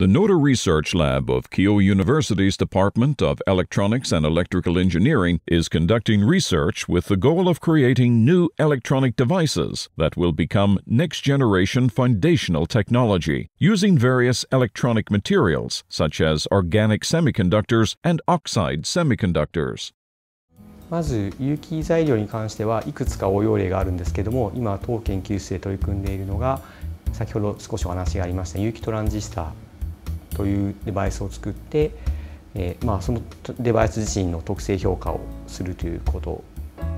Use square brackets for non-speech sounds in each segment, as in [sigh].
The NODA Research Lab of Keio University's Department of Electronics and Electrical Engineering is conducting research with the goal of creating new electronic devices that will become next generation foundational technology using various electronic materials such as organic semiconductors and oxide semiconductors. まず有機材料に関してはいくつか応用例があるんですけども今当研究室で取り組んでいるのが先ほど少しお話がありました有機トランジスタ というデバイスを作って、えー、まあ、そのデバイス自身の特性評価をするということ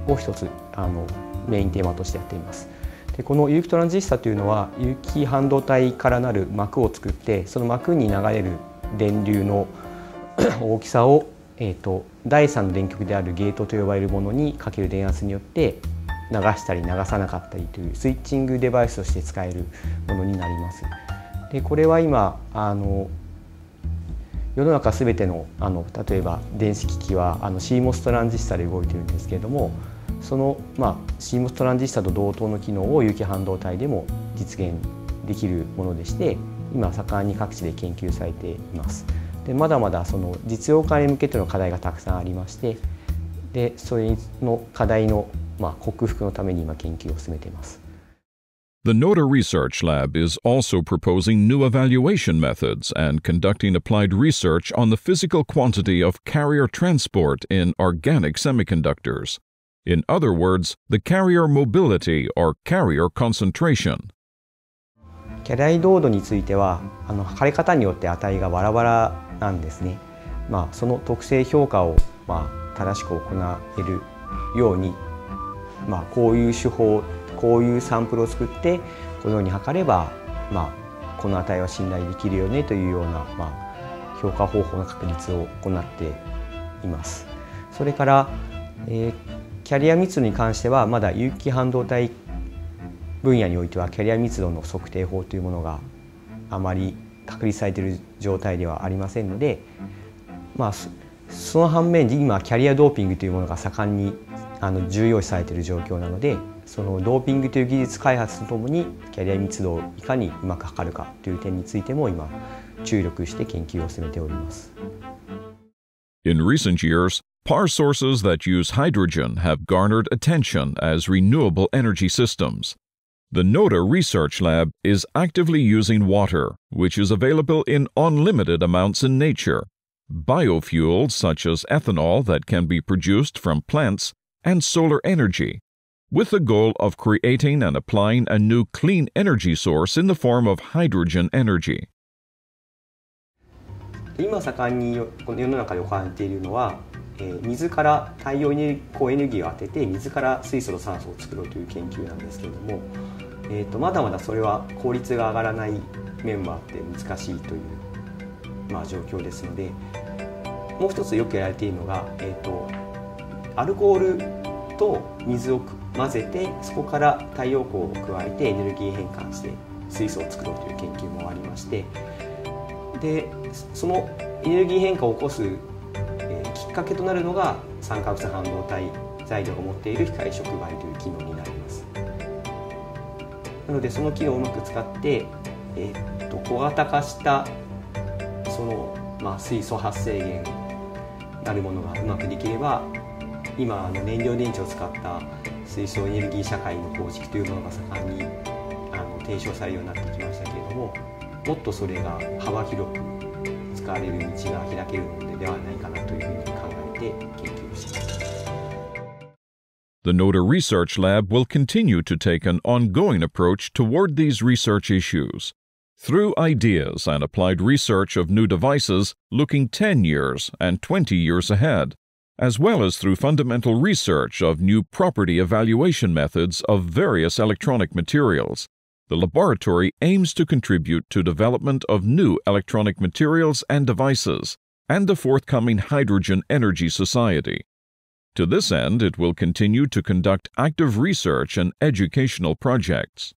を一つあのメインテーマとしてやっています。でこの有機トランジスタというのは有機半導体からなる膜を作ってその膜に流れる電流の [coughs] 大きさをえーと、第3の電極であるゲートと呼ばれるものにかける電圧によって流したり流さなかったりというスイッチングデバイスとして使えるものになります。でこれは今あの世の中すべてのあの例えば電子機器はあの CMOS トランジスタで動いてるんですけれどもその、まあ、CMOS トランジスタと同等の機能を有機半導体でも実現できるものでして今盛んに各地で研究されています。でまだまだその実用化に向けての課題がたくさんありましてでそれの課題の、まあ、克服のために今研究を進めています。The NODA Research Lab is also proposing new evaluation methods and conducting applied research on the physical quantity of carrier transport in organic semiconductors. In other words, the carrier mobility or carrier concentration. キャリア移動度についてはあの測り方によって値がバラバラなんですね。まあ、その特性評価を、まあ、正しく行えるように、まあ、こういう手法 こういうサンプルを作ってこのように測れば、まあ、この値は信頼できるよねというような、まあ、評価方法の確立を行っています。それから、えー、キャリア密度に関してはまだ有機半導体分野においてはキャリア密度の測定法というものがあまり確立されている状態ではありませんので、まあ、その反面今キャリアドーピングというものが盛んにあの重要視されている状況なのでそのドーピングという技術開発とともにキャリア密度をいかにうまく測るかという点についても今注力して研究を進めております。In recent years, power sources that use hydrogen have garnered attention as renewable energy systems. The NODA Research Lab is actively using water, which is available in unlimited amounts in nature, biofuels such as ethanol that can be produced from plants, and solar energy, with the goal of creating and applying a new clean energy source in the form of hydrogen energy. 今盛んに世の中で行われているのは、えー、水から太陽光エネルギーを当てて水から水素と酸素を作ろうという研究なんですけれども、えーと、まだまだそれは効率が上がらない面もあって難しいという、まあ、状況ですのでもう一つよくやられているのが、えーと、アルコールと水を混ぜてそこから太陽光を加えてエネルギー変換して水素を作ろうという研究もありましてでそのエネルギー変化を起こす、えー、きっかけとなるのが酸化物半導体材料を持っている光触媒という機能になります。なのでその機能をうまく使って、えー、っと小型化したその、まあ、水素発生源なるものがうまくできれば今あの燃料電池を使った水素エネルギー社会の構築というものが盛んにあの提唱されるようになってきましたけれどももっとそれが幅広く使われる道が開けるのではないかなというふうに考えて研究をしています。The NODA Research Lab will continue to take an ongoing approach toward these research issues. Through ideas and applied research of new devices looking 10 years and 20 years ahead, as well as through fundamental research of new property evaluation methods of various electronic materials, the laboratory aims to contribute to development of new electronic materials and devices and the forthcoming hydrogen energy society. To this end, it will continue to conduct active research and educational projects.